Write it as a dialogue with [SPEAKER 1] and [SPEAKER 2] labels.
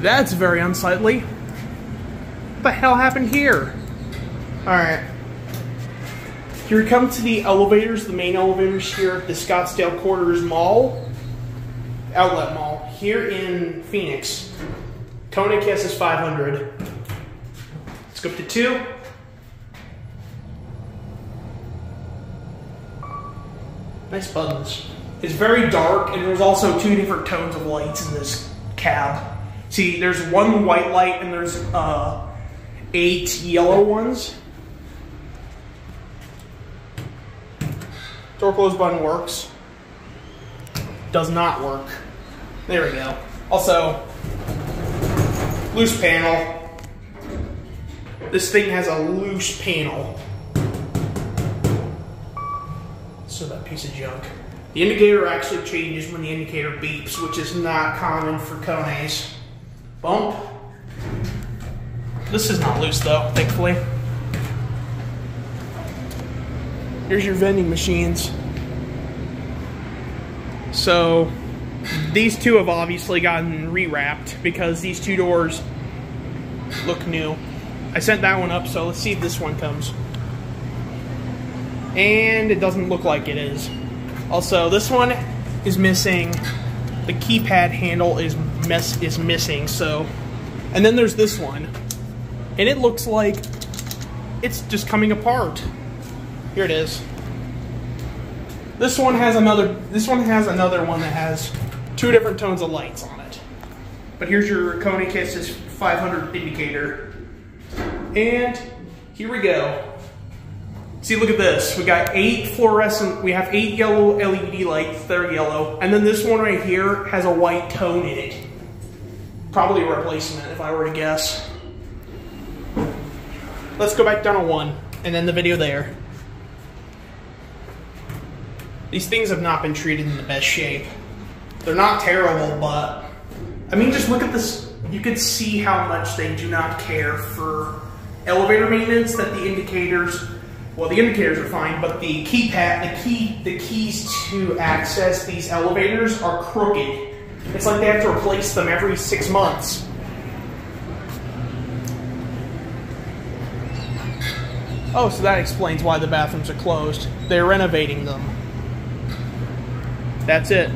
[SPEAKER 1] That's very unsightly. What the hell happened here? Alright. Here we come to the elevators, the main elevators here at the Scottsdale Quarters Mall, Outlet Mall, here in Phoenix. Kone KSS 500. Let's go up to two. Nice buttons. It's very dark, and there's also two different tones of lights in this cab. See, there's one white light and there's uh, eight yellow ones. Door close button works. Does not work. There we go. Also, loose panel. This thing has a loose panel. So that piece of junk. The indicator actually changes when the indicator beeps, which is not common for Kones. Bump. This is not loose though, thankfully. Here's your vending machines. So, these two have obviously gotten rewrapped because these two doors look new. I sent that one up, so let's see if this one comes. And it doesn't look like it is. Also, this one is missing. The keypad handle is mess is missing. So, and then there's this one, and it looks like it's just coming apart. Here it is. This one has another. This one has another one that has two different tones of lights on it. But here's your KSS 500 indicator, and here we go. See, look at this. We got eight fluorescent, we have eight yellow LED lights that are yellow, and then this one right here has a white tone in it. Probably a replacement, if I were to guess. Let's go back down to one, and then the video there. These things have not been treated in the best shape. They're not terrible, but, I mean, just look at this. You can see how much they do not care for elevator maintenance, that the indicators well, the indicators are fine, but the keypad, the key, the keys to access these elevators are crooked. It's like they have to replace them every six months. Oh, so that explains why the bathrooms are closed. They're renovating them. That's it.